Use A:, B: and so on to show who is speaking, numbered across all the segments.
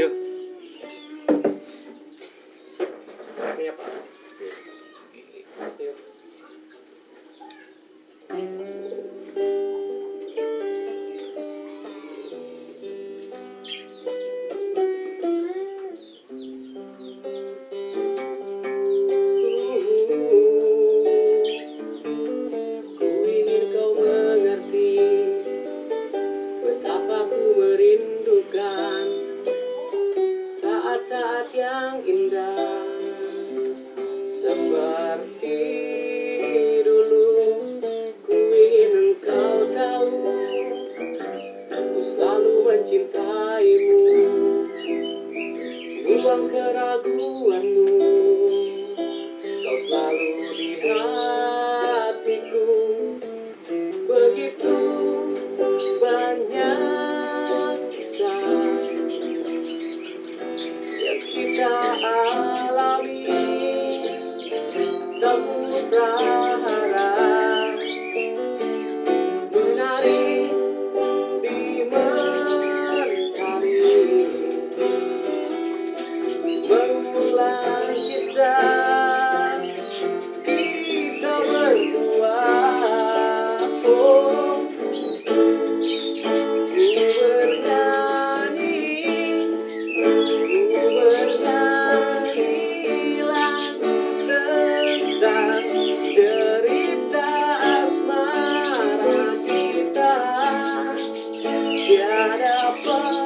A: Yuk. Ini apa? seperti die. para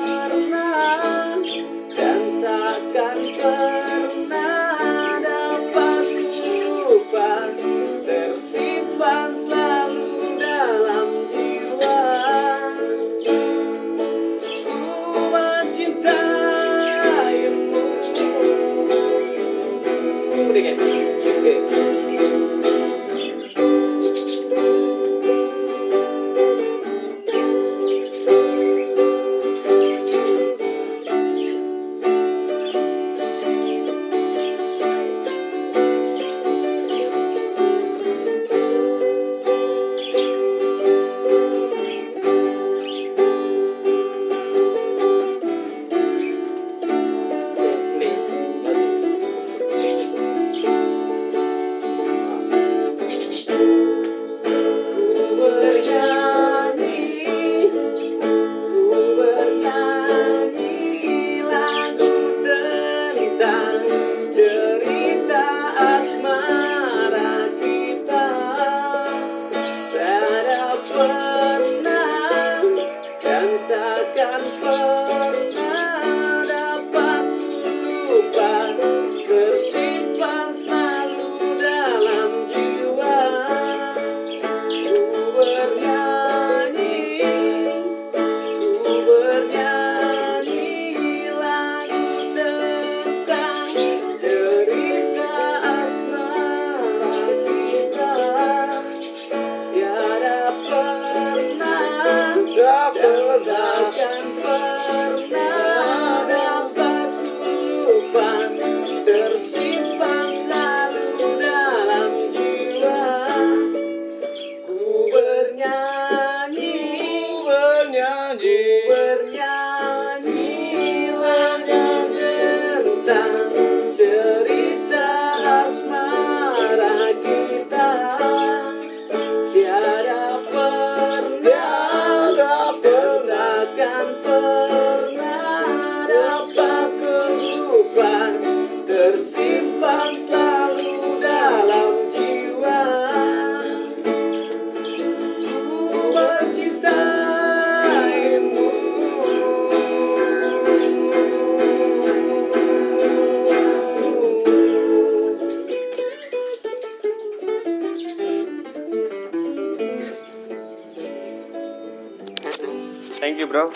A: corruption
B: Thank you, bro.